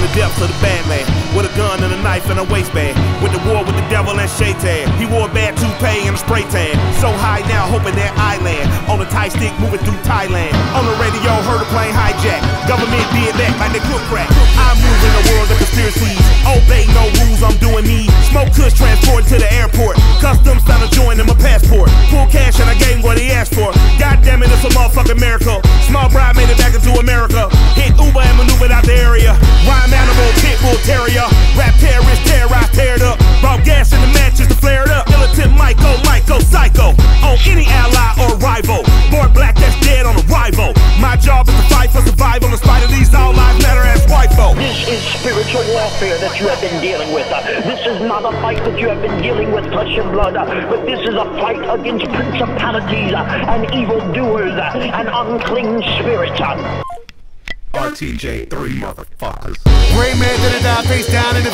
the depths of the badland with a gun and a knife and a waistband. With the war with the devil and shaitan. He wore a bad toupee and a spray tan. So high now, hoping that I land on a Thai stick moving through Thailand. On the radio, heard a plane hijack. Government did that like they cook crack. I'm moving the world of conspiracies. Obey no rules, I'm doing me. Smoke kush transported to the airport. Customs found a joint in my passport. Full cash and I gave what he asked for. God damn it, it's a motherfucking miracle. Small spiritual warfare that you have been dealing with. Uh, This is not a fight that you have been dealing with flesh and blood, uh, but this is a fight against principalities uh, and evildoers and unclean spirits. uh. RTJ, three motherfuckers. Great man did it die face down in the